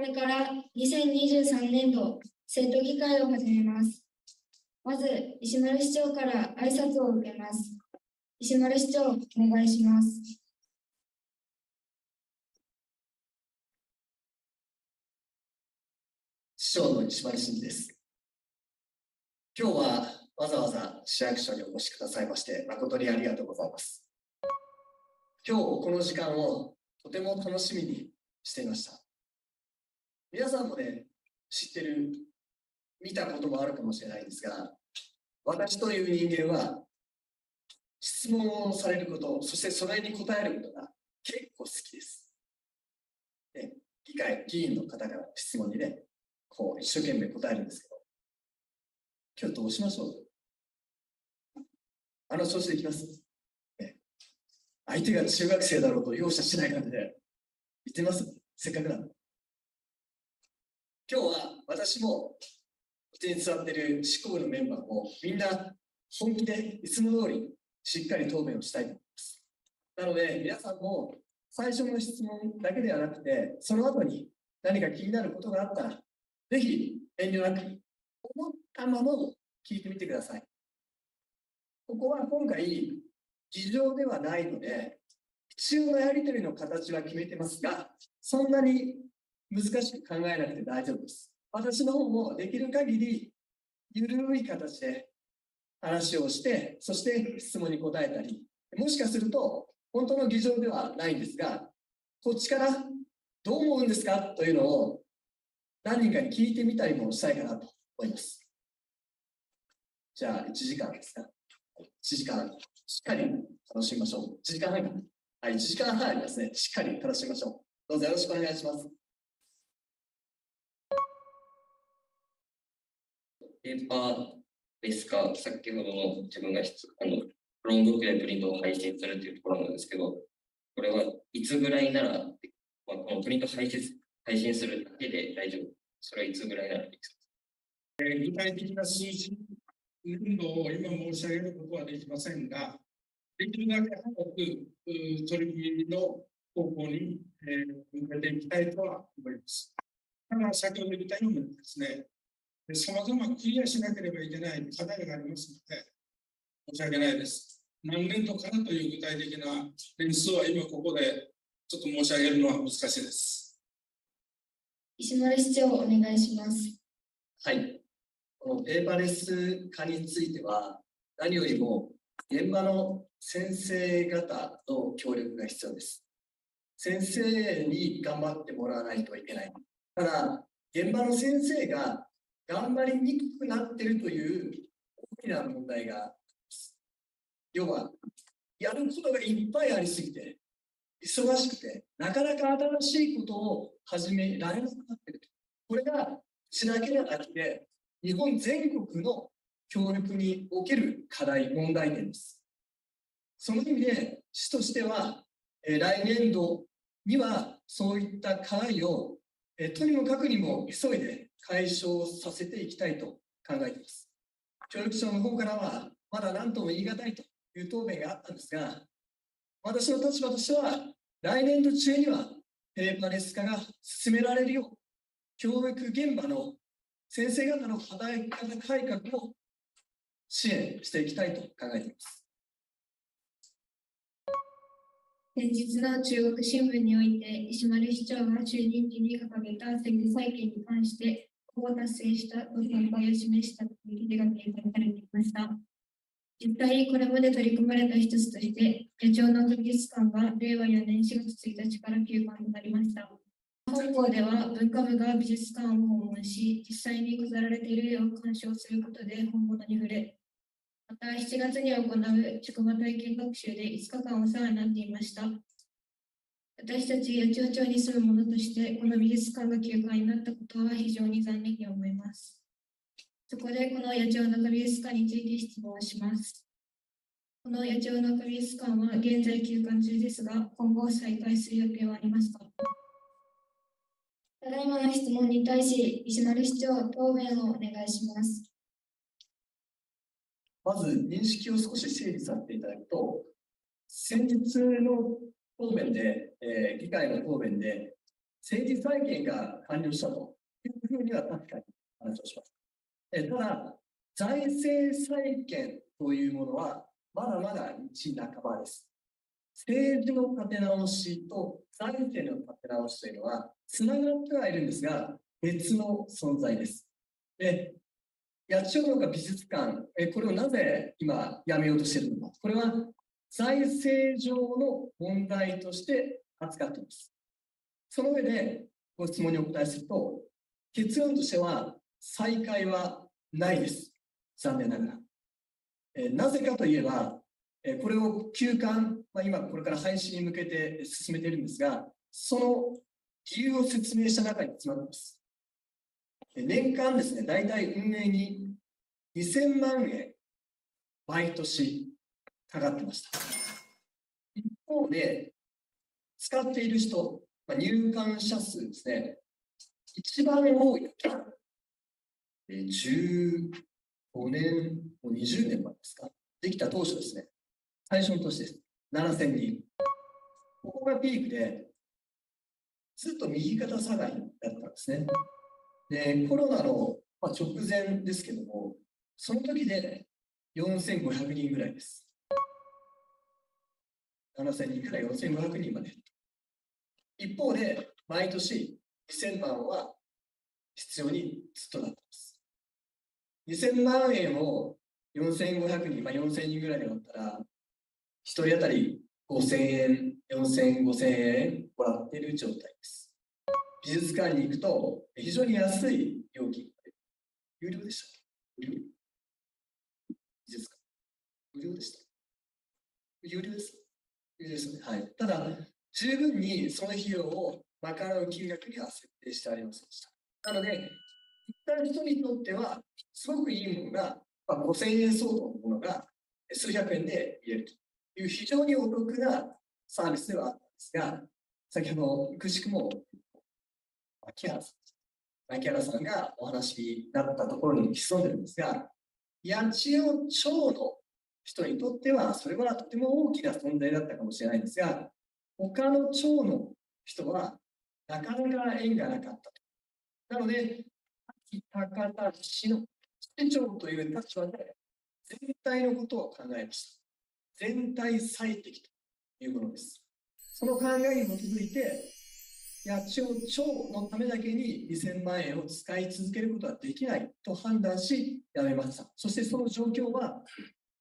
これから2023年度生徒議会を始めます。まず、石丸市長から挨拶を受けます。石丸市長、お願いします。市長の石丸真二です。今日はわざわざ市役所にお越しくださいまして誠にありがとうございます。今日この時間をとても楽しみにしていました。皆さんもね、知ってる、見たこともあるかもしれないんですが、私という人間は質問をされること、そしてそれに答えることが結構好きです。ね、議会、議員の方から質問にね、こう一生懸命答えるんですけど、今日どうしましょう？あの調子でいきます。ね、相手が中学生だろうと容赦しない感じで、言ってます？せっかくなんで。今日は私も、こっちに座ってる執行部のメンバーも、みんな本気でいつも通りしっかり答弁をしたいと思います。なので、皆さんも最初の質問だけではなくて、その後に何か気になることがあったら、ぜひ遠慮なく思ったままを聞いてみてください。ここは今回、議場ではないので、必要なやり取りの形は決めてますが、そんなに難しく考えなくて大丈夫です。私の方もできる限り、ゆるい形で話をして、そして質問に答えたり、もしかすると、本当の議場ではないんですが、こっちからどう思うんですか？というのを何人かに聞いてみたりもしたいかなと思います。じゃあ、1時間ですか？1時間、しっかり楽しみましょう。1時間半か。はい、1時間半ありますね。しっかり楽しみましょう。どうぞよろしくお願いします。ペーパーですか、先ほどの自分が質あのロングブックでプリントを配信するというところなんですけど、これはいつぐらいなら、まあ、このプリント配信配信するだけで大丈夫？それはいつぐらいならいいですか具体的な数字運動を今申し上げることはできませんが、できるだけ早く取り組みの方向に、えー、向けていきたいとは思います。ただ、先ほど言ったようにですね、さまざまクリアしなければいけない課題がありますので、申し訳ないです。何年度からという具体的な年数は今ここでちょっと申し上げるのは難しいです。石丸市長、お願いします。はい。このペーパーレス化については、何よりも現場の先生方の協力が必要です。先生に頑張ってもらわないといけない。ただ、現場の先生が頑張りにくくなってるという大きな問題があります。要は、やることがいっぱいありすぎて、忙しくて、なかなか新しいことを始められなくなっている。これがしだけではなくて、日本全国の協力における課題、問題点です。その意味で、市としては、え、来年度にはそういった課題を、え、とにもかくにも急いで解消させていきたいと考えています。教育省の方からは、まだ何とも言い難いという答弁があったんですが、私の立場としては、来年度中にはペーパーレス化が進められるよう、教育現場の先生方の課題改革を支援していきたいと考えています。先日の中国新聞において、石丸市長が就任時に掲げた選挙再建に関して、こう達成したと見解を示したという記事が掲載されていました。実際、これまで取り組まれた一つとして、野鳥の美術館が令和4年4月1日から休館となりました。本校では文化部が美術館を訪問し、実際に飾られている絵を鑑賞することで本物に触れ、また7月に行う職場体験学習で5日間お世話になっていました。私たち八千代町に住む者として、この美術館が休館になったことは非常に残念に思います。そこでこの八千代の美術館について質問をします。この八千代の美術館は現在休館中ですが、今後再開する予定はありますか？ただいまの質問に対し、石丸市長、答弁をお願いします。まず認識を少し整理させていただくと、先日の答弁で、えー、議会の答弁で、政治再建が完了したというふうには確かに話をします。えただ、財政再建というものは、まだまだ道半ばです。政治の立て直しと財政の立て直しというのは、つながってはいるんですが、別の存在です。で、八千代の美術館、えこれをなぜ今やめようとしているのか。これは財政上の問題として扱っています。その上でご質問にお答えすると、結論としては再開はないです。残念ながら。えなぜかといえば、えこれを休館、まあ、今これから廃止に向けて進めているんですが、その理由を説明した中に詰まっています。年間ですね、大体運営に2000万円毎年かかってました。一方で、使っている人、まあ、入館者数ですね、一番多い15年、もう20年前ですか、できた当初ですね、最初の年です。7000人。ここがピークで、ずっと右肩下がりだったんですね。で、コロナの、まあ、直前ですけども、その時で4500人ぐらいです。7000人から4500人まで。一方で、毎年2000万は必要にずっとなっています。2000万円を4500人、まあ、4000人ぐらいで割ったら、1人当たり5000円、4000、5000円もらっている状態です。美術館に行くと、非常に安い料金。有料でしたっけ？無料？美術館。無料でした有料です。有料ですね。はい。ただ、十分にその費用を賄う金額には設定してありませんでした。なので、一般人にとっては、すごくいいものが、まあ、5000円相当のものが数百円で見えるという非常にお得なサービスではあったんですが、先ほど、くしくも、牧原さん、牧原さんがお話になったところに潜んでるんですが、八千代町の人にとっては、それはとても大きな存在だったかもしれないんですが、他の町の人はなかなか縁がなかったと。なので、高田市の市長という立場で全体のことを考えました。全体最適というものです。その考えに基づいて、八千代町のためだけに2000万円を使い続けることはできないと判断し、やめました。そしてその状況は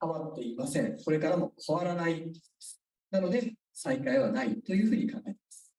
変わっていません。これからも変わらないです。なので、再開はないというふうに考えています。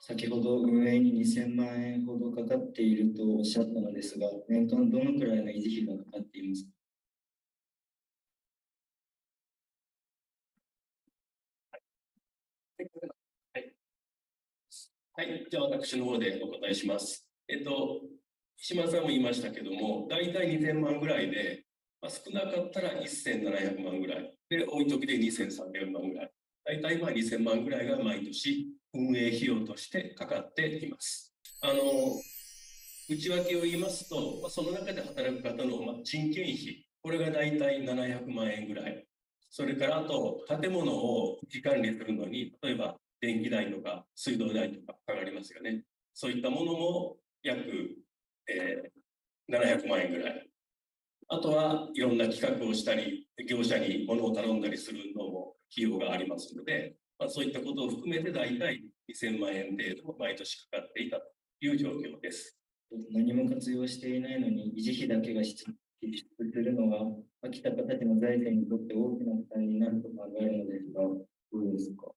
先ほど運営に2000万円ほどかかっているとおっしゃったのですが、年間どのくらいの維持費がかかっていますか？はい、はい、じゃあ私の方でお答えします。えっと、島さんも言いましたけども、大体2000万ぐらいで、まあ、少なかったら1700万ぐらい、で、多い時で2300万ぐらい。大体まあ2000万ぐらいが毎年運営費用としてかかっています。あの、内訳を言いますと、まあ、その中で働く方の、まあ、人件費、これが大体700万円ぐらい。それからあと、建物を維持管理するのに、例えば電気代とか水道代とかかかりますよね。そういったものも約、えー、700万円ぐらい。あとはいろんな企画をしたり、業者に物を頼んだりするのも費用がありますので、まあ、そういったことを含めて大体2000万円程度毎年かかっていたという状況です。何も活用していないのに維持費だけが支出するのは、秋田方たちの財政にとって大きな負担になると考えるのですが、どうですか？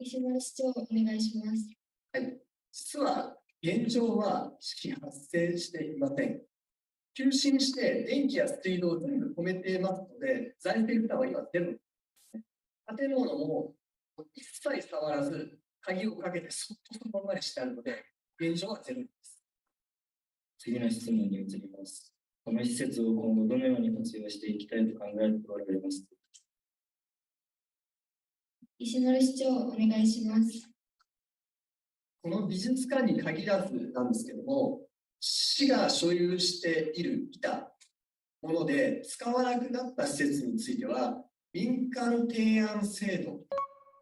石丸市長、お願いします。はい。実は、現状は資金発生していません。休止にして電気や水道を全部止めていますので、財政負担は今ゼロです、ね。建物も一切触らず、鍵をかけてそっとそのままにしてあるので、現状はゼロです。次の質問に移ります。この施設を今後どのように活用していきたいと考えておられます石丸市長、お願いします。この美術館に限らずなんですけども、市が所有しているいたもので使わなくなった施設については民間提案制度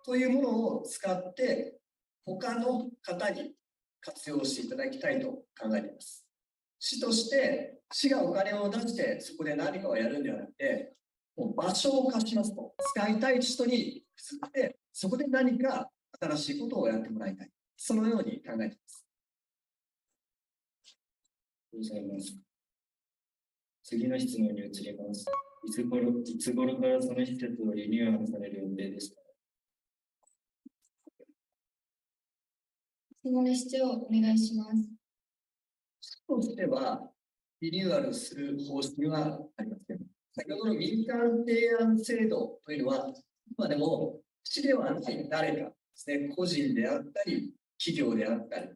というものを使って、他の方に活用していただきたいと考えています。市として、市がお金を出して、そこで何かをやるんではなくて、もう場所を貸しますと、使いたい人に移って、そこで何か新しいことをやってもらいたい。そのように考えています。ありがとうございます。次の質問に移ります。いつ頃いつ頃からその施設をリニューアルされる予定ですか？下根市長、お願いします。としては、リニューアルする方針はありません。先ほどの民間提案制度というのは、今でも市ではない誰かですね、個人であったり、企業であったり、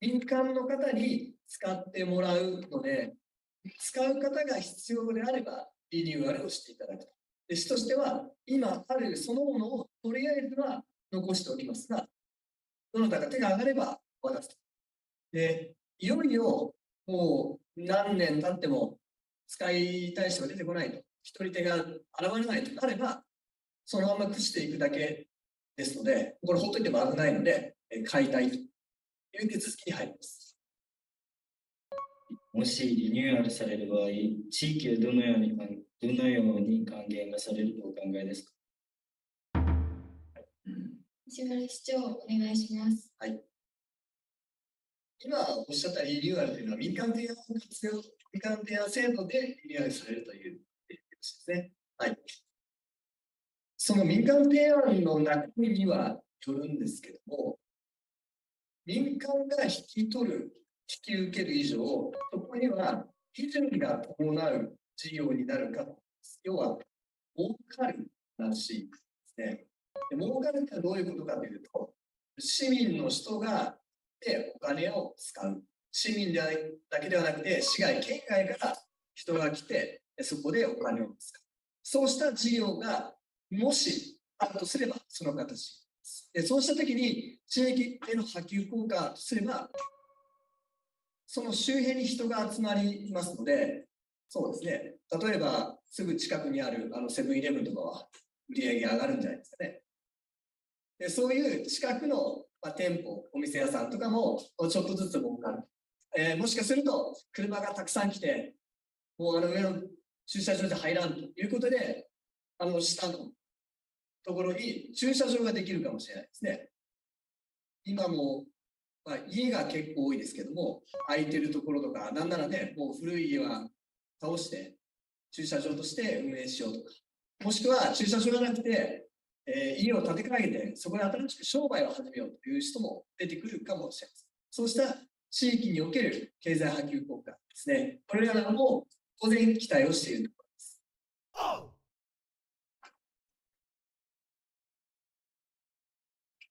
民間の方に使ってもらうので、使う方が必要であれば、リニューアルをしていただくと。で市としては、今あるそのものをとりあえずは残しておきますが、どなたか手が上がれば渡すと。で、いよいよもう何年経っても使いたい人が出てこないと、一人手が現れないとなれば、そのまま朽していくだけですので、これほっといても危ないので、え買いたいという手続きに入ります。もしリニューアルされる場合、地域へどのようにどのように還元がされるとお考えですか？石丸市長、お願いします。今おっしゃったリニューアルというのは民間提案活用、民間提案制度でリニューアルされるという話ですね。はい。その民間提案の中身にはよるんですけども、民間が引き取る、引き受ける以上、そこには基準が伴う事業になるか。要は、儲かる話ですね。で儲かるってどういうことかというと、市民の人がでお金を使う。市民でだけではなくて、市外、県外から人が来て、そこでお金を使う。そうした事業が、もしあるとすれば、その形。そうしたときに、地域への波及効果とすれば、その周辺に人が集まりますので、そうですね。例えば、すぐ近くにあるあのセブンイレブンとかは、売り上げ上がるんじゃないですかね。でそういう近くの、まあ、店舗、お店屋さんとかもちょっとずつ儲かる。えーもしかすると車がたくさん来て、もうあの上の駐車場で入らんということで、あの下のところに駐車場ができるかもしれないですね。今も、まあ、家が結構多いですけども、空いてるところとか、なんならね、もう古い家は倒して駐車場として運営しようとか、もしくは駐車場がなくて、えー家を建て替えて、そこで新しく商売を始めようという人も出てくるかもしれません。そうした地域における経済波及効果ですね。これらも当然期待をしているところです。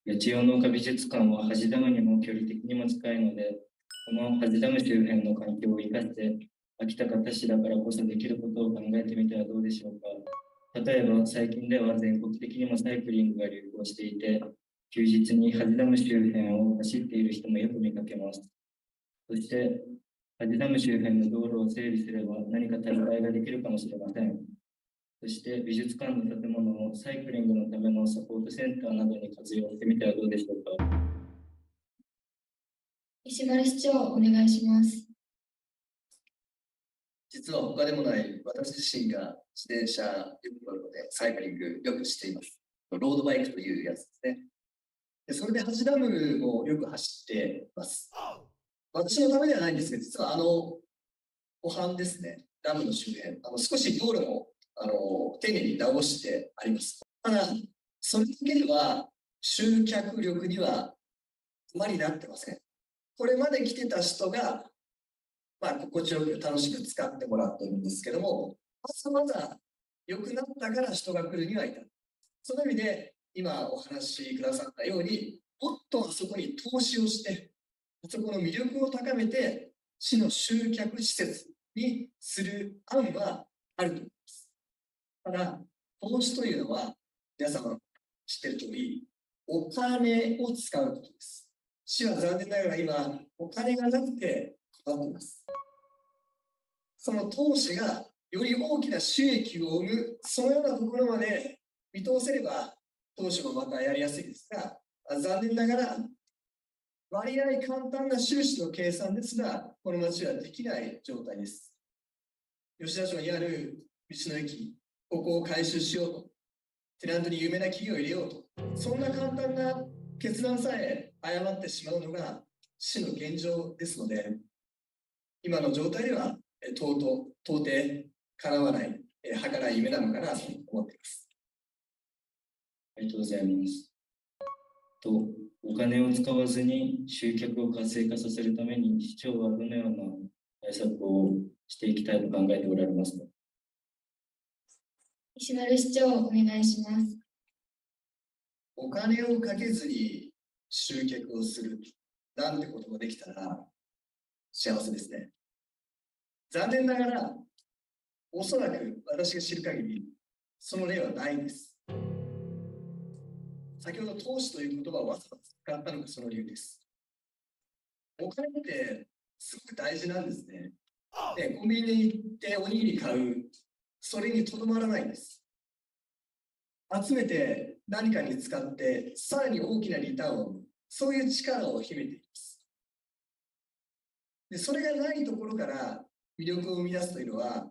八千代農家美術館は橋ダムにも距離的にも近いので、この橋ダム周辺の環境を生かして、秋田方市だからこそできることを考えてみてはどうでしょうか。例えば、最近では全国的にもサイクリングが流行していて、休日に橋ダム周辺を走っている人もよく見かけます。そして、橋ダム周辺の道路を整備すれば何か大会ができるかもしれません。そして美術館の建物をサイクリングのためのサポートセンターなどに活用してみてはどうでしょうか？石丸市長、お願いします。実は他でもない私自身が自転車よく乗るので、サイクリングよくしています。ロードバイクというやつですね。でそれで橋ダムもよく走っています。私のためではないんですけど、実はあの、湖畔ですね、ダムの周辺、あの少し道路もあの丁寧に直してあります。ただ、それだけでは集客力にはあまりなってません。これまで来てた人が、まあ、心地よく楽しく使ってもらってるんですけども、わざわざ良くなったから人が来るにはいた。その意味で、今お話しくださったように、もっとあそこに投資をして、あそこの魅力を高めて、市の集客施設にする案はあると思います。ただ、投資というのは、皆様知ってる通り、お金を使うことです。市は残念ながら今、お金がなくて困っています。その投資がより大きな収益を生む、そのようなところまで見通せれば、当初もまたやりやすいですが、残念ながら、割合簡単な収支の計算ですが、この町はできない状態です。吉田町にある道の駅、ここを改修しようと、テナントに有名な企業を入れようと、そんな簡単な決断さえ誤ってしまうのが市の現状ですので、今の状態では、え到底、到底、叶わない、え儚い夢なのかなと思っています。ありがとうございます。と、お金を使わずに集客を活性化させるために、市長はどのような対策をしていきたいと考えておられますか？石丸市長、お願いします。お金をかけずに集客をするなんてことができたら幸せですね。残念ながら、おそらく私が知る限り、その例はないんです。先ほど投資という言葉をわざわざ使ったのがその理由です。お金ってすごく大事なんですね。でコンビニに行っておにぎり買う、それにとどまらないんです。集めて何かに使って、さらに大きなリターンを生む、そういう力を秘めています。で、それがないところから魅力を生み出すというのは、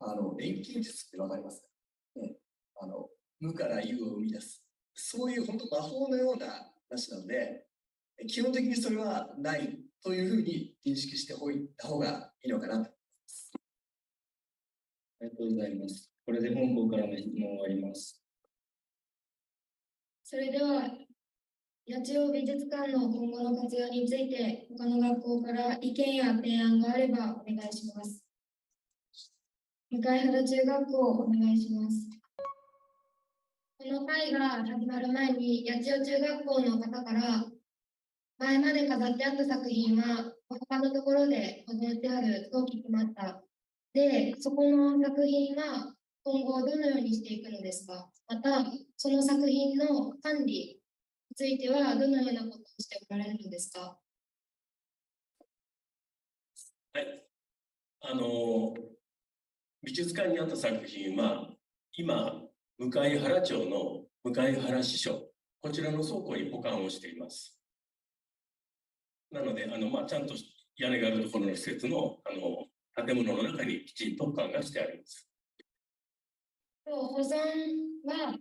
あの、錬金術ってわかりますか、ね、あの、無から有を生み出す。そういう本当魔法のような話なので、基本的にそれはないというふうに認識しておいた方がいいのかなと。ありがとうございます。これで本校からの質問を終わります。それでは、八千代美術館の今後の活用について、他の学校から意見や提案があればお願いします。向原中学校お願いします。この会が始まる前に、八千代中学校の方から、前まで飾ってあった作品は、他のところで保存してあると聞きました。で、そこの作品は今後どのようにしていくのですか？また、その作品の管理についてはどのようなことをしておられるのですか？はい。あの、美術館にあった作品は、今、向原町の向原支所、こちらの倉庫に保管をしています。なので、あの、まあ、ちゃんと屋根があるところの施設の、あの、建物の中にきちんと保管がしてあります。と保存は、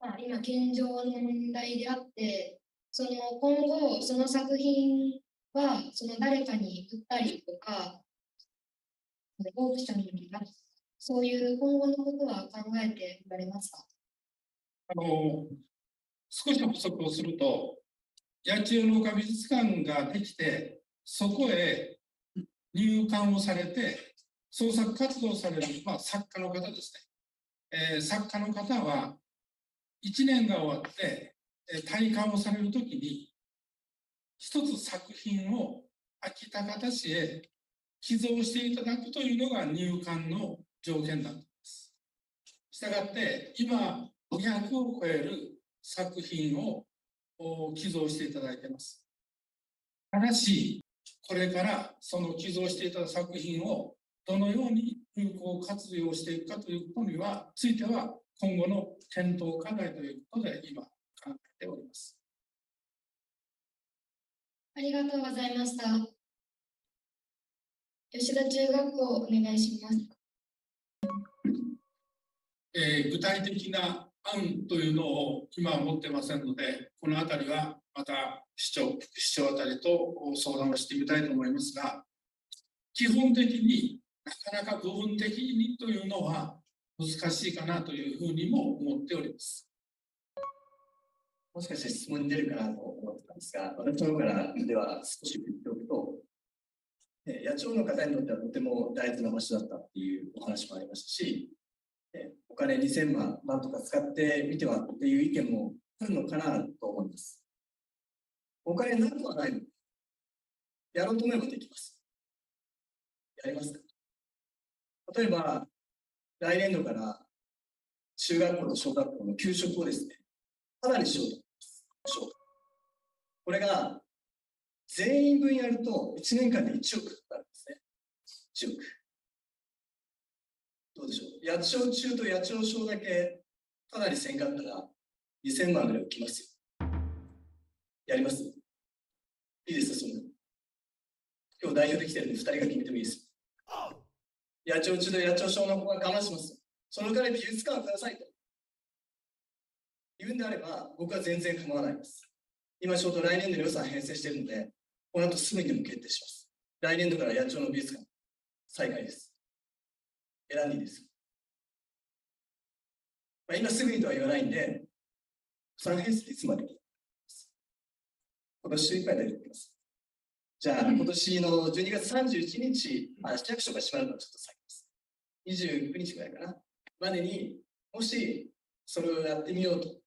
まあ、今現状の問題であって、その今後その作品はその誰かに売ったりとか、オークションに出すそういう今後のことは考えておられますか？あの、少し補足をすると、八千代の丘美術館ができて、そこへ入館をされて、創作活動される、まあ、作家の方ですね。えー作家の方は、1年が終わって、えー退館をされるときに、一つ作品を秋田方市へ寄贈していただくというのが入館の条件だったんです。したがって、今、200を超える作品を寄贈していただいてます。ただし、これからその寄贈していた作品をどのように有効活用していくかということにはついては、今後の検討課題ということで今考えております。ありがとうございました。吉田中学校お願いします。えー具体的な案というのを今は持ってませんので、このあたりはまた市長、副市長あたりと相談をしてみたいと思いますが、基本的になかなか部分的にというのは難しいかなというふうにも思っております。もしかして質問に出るかなと思ってたんですが、私の方からでは少し言っておくと、野鳥の方にとってはとても大事な場所だったっていうお話もありましたし、お金2000万なんとか使ってみてはっていう意見もあるのかなと思います。お金なくはないので、やろうと思えばできます。やりますか例えば、来年度から中学校と小学校の給食をですね、ただにしようと思います。これが全員分やると1年間で1億かかるんですね。1億。どうでしょう。野鳥中と野鳥小だけただにせんかったら2000万ぐらい浮きますよ。やりますいいですか、そんな。今日代表できてるんで、2人が決めてもいいですよ。野鳥中で野鳥小の子が我慢します。その代わり美術館をくださいと。言うんであれば、僕は全然構わないです。今ちょうど来年度の予算編成してるので、この後すぐにでも決定します。来年度から野鳥の美術館、再開です。選んでいいです。まあ、今すぐにとは言わないんで、予算編成いつまで今年いっぱいで出てきます。じゃあ、今年の12月31日、あ市役所が閉まるのはちょっと先です。29日ぐらいかな。までに、もしそれをやってみようと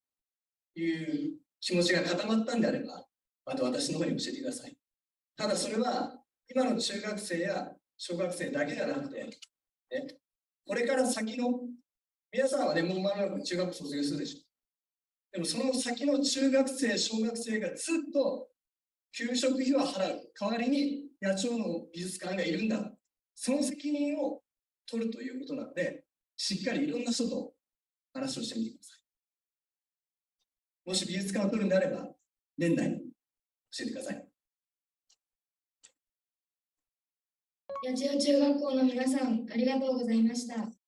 いう気持ちが固まったんであれば、また私の方に教えてください。ただそれは、今の中学生や小学生だけじゃなくて、ね、これから先の、皆さんはね、もう間もなく中学卒業するでしょ。でもその先の中学生、小学生がずっと給食費は払う。代わりに野鳥の美術館がいるんだ。その責任を取るということなので、しっかりいろんな人と話をしてみてください。もし美術館を取るんであれば、年内に教えてください。八千代中学校の皆さん、ありがとうございました。